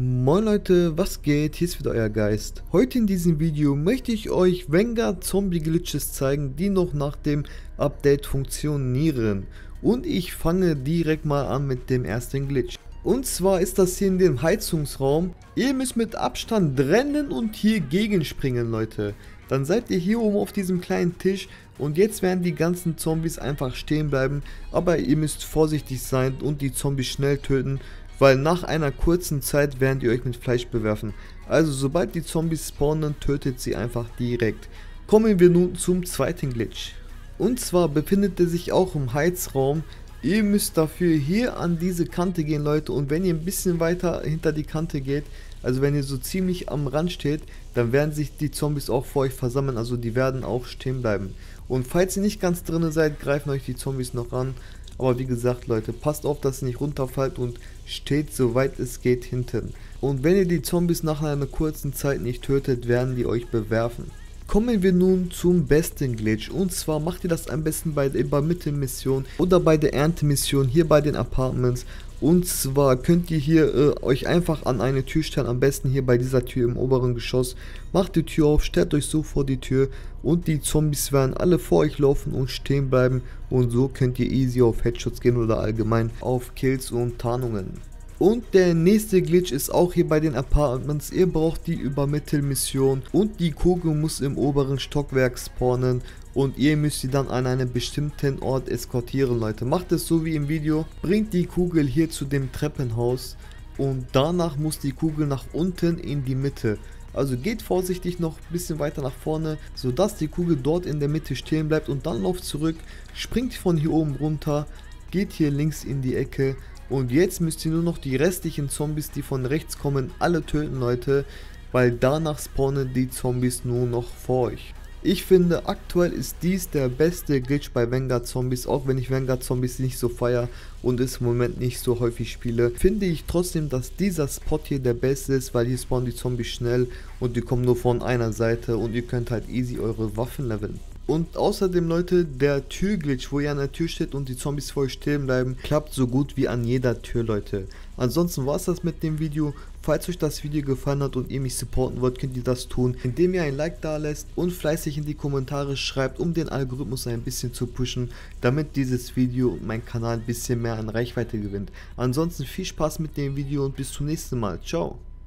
Moin Leute, was geht? Hier ist wieder euer Geist. Heute in diesem Video möchte ich euch Vanguard Zombie Glitches zeigen, die noch nach dem Update funktionieren. Und ich fange direkt mal an mit dem ersten Glitch. Und zwar ist das hier in dem Heizungsraum. Ihr müsst mit Abstand rennen und hier gegenspringen, Leute. Dann seid ihr hier oben auf diesem kleinen Tisch und jetzt werden die ganzen Zombies einfach stehen bleiben. Aber ihr müsst vorsichtig sein und die Zombies schnell töten, weil nach einer kurzen Zeit werden die euch mit Fleisch bewerfen. Also sobald die Zombies spawnen, tötet sie einfach direkt. Kommen wir nun zum zweiten Glitch. Und zwar befindet er sich auch im Heizraum. Ihr müsst dafür hier an diese Kante gehen Leute und wenn ihr ein bisschen weiter hinter die Kante geht, also wenn ihr so ziemlich am Rand steht, dann werden sich die Zombies auch vor euch versammeln, also die werden auch stehen bleiben. Und falls ihr nicht ganz drinne seid, greifen euch die Zombies noch an. Aber wie gesagt, Leute, passt auf, dass ihr nicht runterfallt und steht soweit es geht hinten. Und wenn ihr die Zombies nach einer kurzen Zeit nicht tötet, werden die euch bewerfen. Kommen wir nun zum besten Glitch und zwar macht ihr das am besten bei der Übermittelmission oder bei der Erntemission hier bei den Apartments und zwar könnt ihr hier äh, euch einfach an eine Tür stellen, am besten hier bei dieser Tür im oberen Geschoss. Macht die Tür auf, stellt euch so vor die Tür und die Zombies werden alle vor euch laufen und stehen bleiben. Und so könnt ihr easy auf Headshots gehen oder allgemein auf Kills und Tarnungen. Und der nächste Glitch ist auch hier bei den Apartments. Ihr braucht die Übermittelmission und die Kugel muss im oberen Stockwerk spawnen und ihr müsst sie dann an einen bestimmten Ort eskortieren, Leute. Macht es so wie im Video. Bringt die Kugel hier zu dem Treppenhaus und danach muss die Kugel nach unten in die Mitte. Also geht vorsichtig noch ein bisschen weiter nach vorne, sodass die Kugel dort in der Mitte stehen bleibt und dann lauft zurück, springt von hier oben runter, geht hier links in die Ecke und jetzt müsst ihr nur noch die restlichen Zombies, die von rechts kommen, alle töten, Leute. Weil danach spawnen die Zombies nur noch vor euch. Ich finde, aktuell ist dies der beste Glitch bei Vanguard Zombies, auch wenn ich Vanguard Zombies nicht so feier und es im Moment nicht so häufig spiele, finde ich trotzdem, dass dieser Spot hier der beste ist, weil hier spawnen die Zombies schnell und die kommen nur von einer Seite und ihr könnt halt easy eure Waffen leveln. Und außerdem Leute, der Türglitch, wo ihr an der Tür steht und die Zombies vor euch stehen bleiben, klappt so gut wie an jeder Tür Leute. Ansonsten war es das mit dem Video. Falls euch das Video gefallen hat und ihr mich supporten wollt, könnt ihr das tun, indem ihr ein Like da lässt und fleißig in die Kommentare schreibt, um den Algorithmus ein bisschen zu pushen, damit dieses Video und mein Kanal ein bisschen mehr an Reichweite gewinnt. Ansonsten viel Spaß mit dem Video und bis zum nächsten Mal. Ciao.